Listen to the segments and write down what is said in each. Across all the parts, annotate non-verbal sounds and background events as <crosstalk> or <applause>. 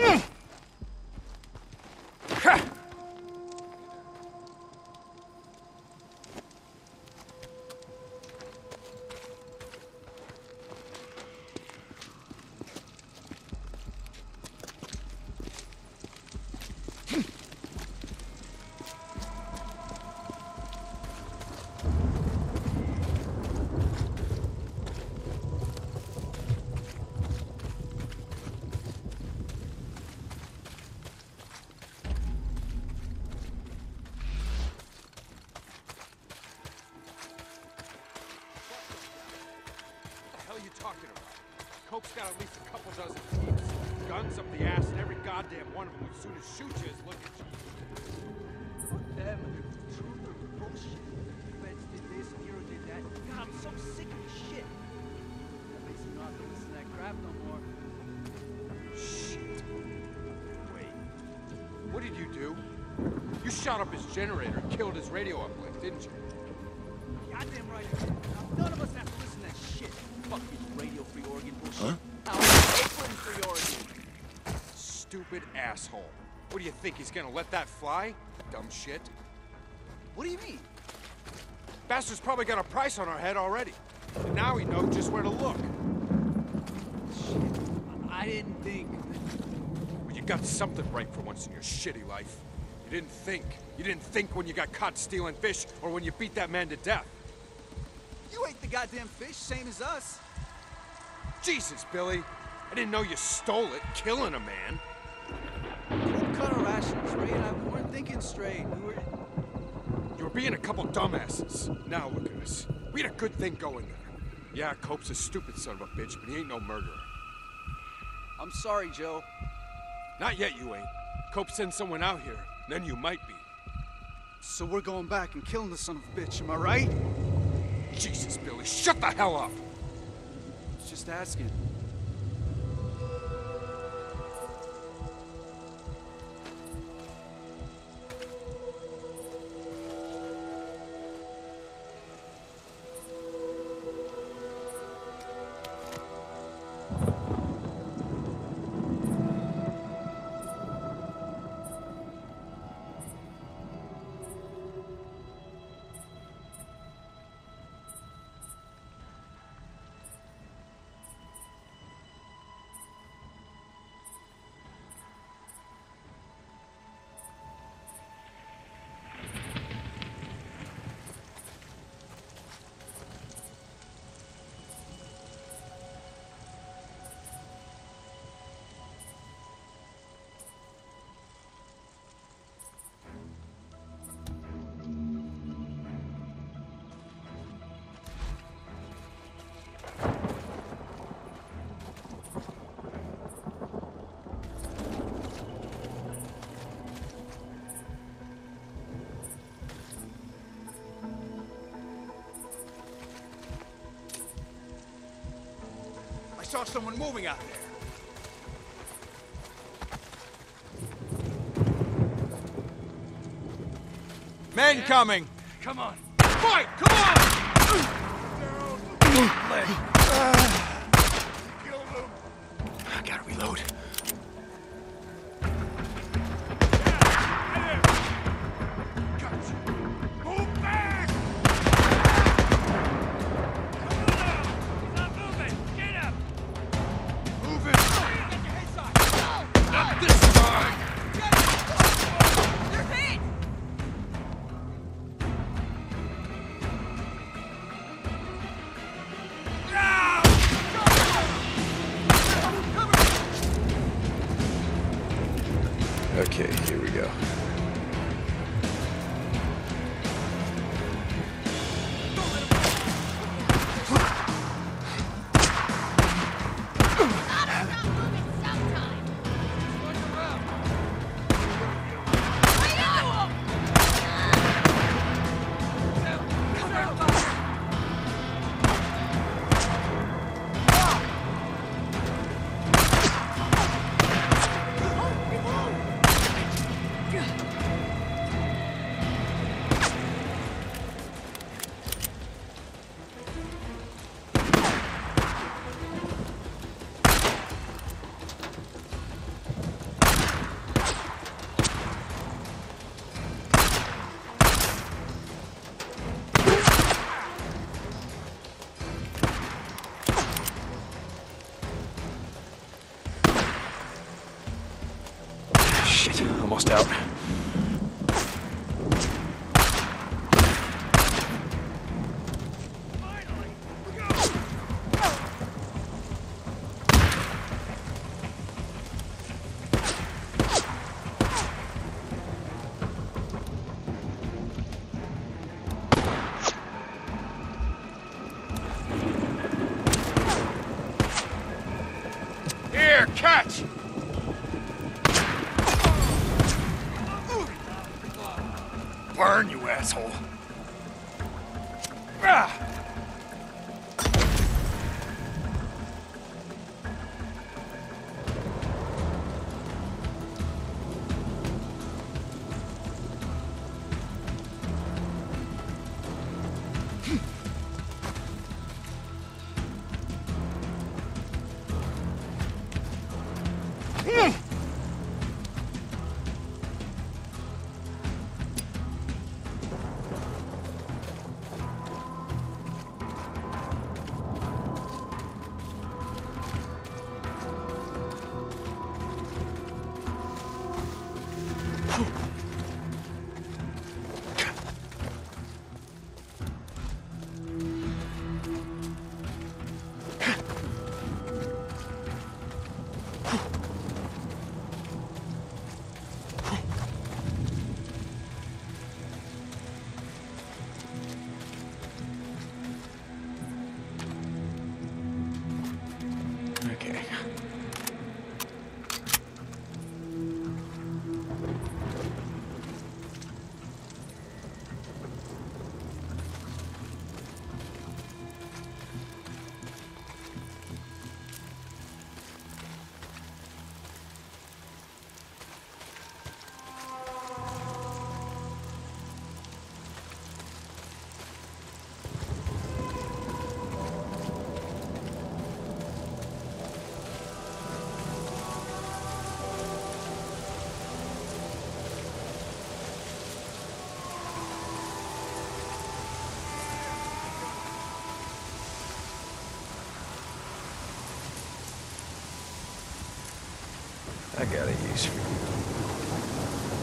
Mm. Cope's got at least a couple dozen teams. Guns up the ass, and every goddamn one of them, would soon as shoot you, is looking at you. Them, truth or bullshit. Feds did this, Nero did that. God, I'm so sick of this shit. That makes me not to listen to that crap no more. Shit. Wait. What did you do? You shot up his generator and killed his radio uplink, didn't you? Goddamn right. Stupid asshole. What do you think, he's gonna let that fly? Dumb shit. What do you mean? Bastard's probably got a price on our head already. And now we know just where to look. Shit. I didn't think. Well, you got something right for once in your shitty life. You didn't think. You didn't think when you got caught stealing fish or when you beat that man to death. You ate the goddamn fish, same as us. Jesus, Billy. I didn't know you stole it, killing a man. Cut our rations, I we weren't thinking straight. We were. You were being a couple dumbasses. Now look at us. We had a good thing going there. Yeah, Cope's a stupid son of a bitch, but he ain't no murderer. I'm sorry, Joe. Not yet, you ain't. Cope sends someone out here, then you might be. So we're going back and killing the son of a bitch, am I right? Jesus, Billy, shut the hell up! Just asking. Saw someone moving out there. Men coming! Come on. Fight! Come on! Okay, here we go. I got a use for you.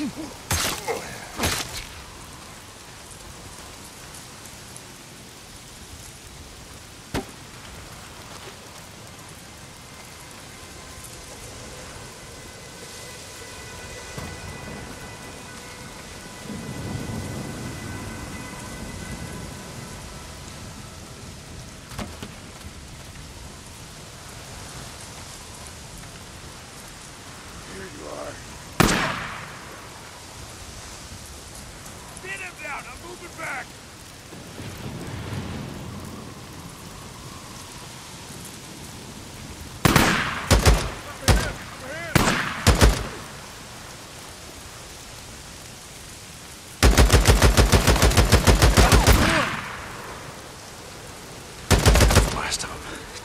Are. <laughs> Down! I'm moving back!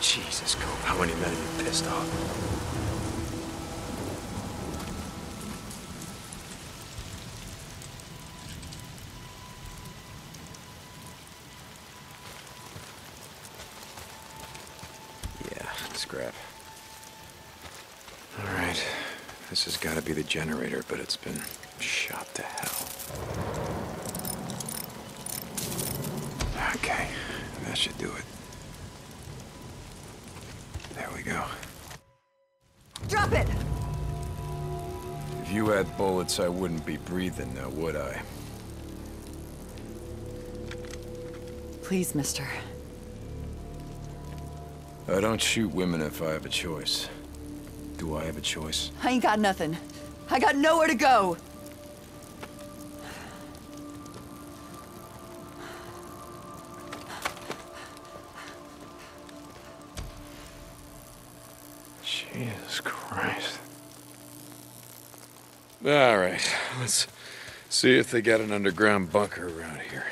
Jesus, Cope, how many men have you pissed off? Yeah, scrap. All right. This has got to be the generator, but it's been shot to hell. Okay, that should do it. There we go. Drop it! If you had bullets, I wouldn't be breathing now, would I? Please, mister. I don't shoot women if I have a choice. Do I have a choice? I ain't got nothing. I got nowhere to go. Jesus Christ. All right, let's see if they got an underground bunker around here.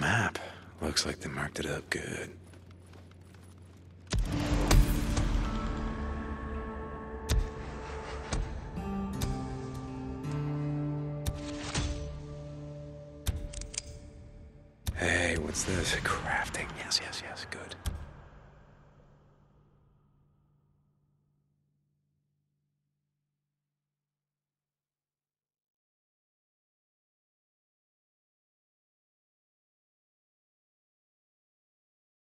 Map. Looks like they marked it up good. Hey, what's this? Crafting. Yes, yes, yes, good.